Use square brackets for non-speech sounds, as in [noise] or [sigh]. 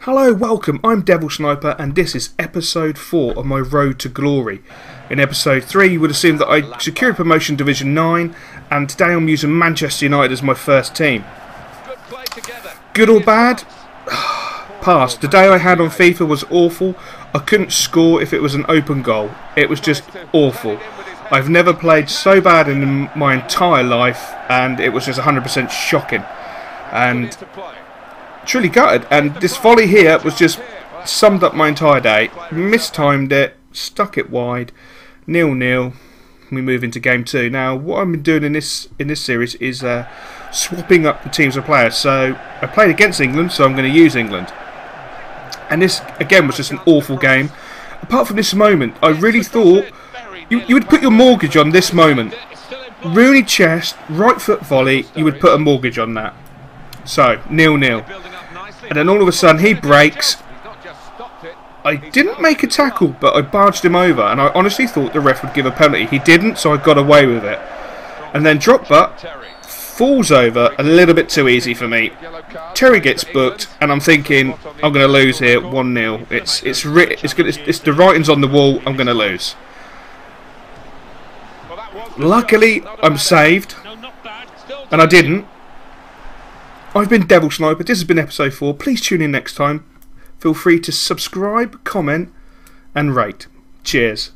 Hello, welcome. I'm Devil Sniper, and this is episode 4 of my road to glory. In episode 3, you would assume that I secured promotion Division 9, and today I'm using Manchester United as my first team. Good or bad? [sighs] Pass. The day I had on FIFA was awful. I couldn't score if it was an open goal. It was just awful. I've never played so bad in my entire life, and it was just 100% shocking. And truly gutted. And this volley here was just summed up my entire day. Mistimed it, stuck it wide, nil nil. We move into game two. Now, what I've been doing in this in this series is uh, swapping up the teams of players. So I played against England, so I'm going to use England. And this again was just an awful game. Apart from this moment, I really thought you, you would put your mortgage on this moment. Rooney chest, right foot volley, you would put a mortgage on that. So, nil nil. And then all of a sudden he breaks. I didn't make a tackle, but I barged him over, and I honestly thought the ref would give a penalty. He didn't, so I got away with it. And then Drogba falls over a little bit too easy for me. Terry gets booked, and I'm thinking I'm going to lose here, one 0 It's it's it's, it's it's the writings on the wall. I'm going to lose. Luckily, I'm saved. And I didn't. I've been Devil Sniper. This has been episode 4. Please tune in next time. Feel free to subscribe, comment, and rate. Cheers.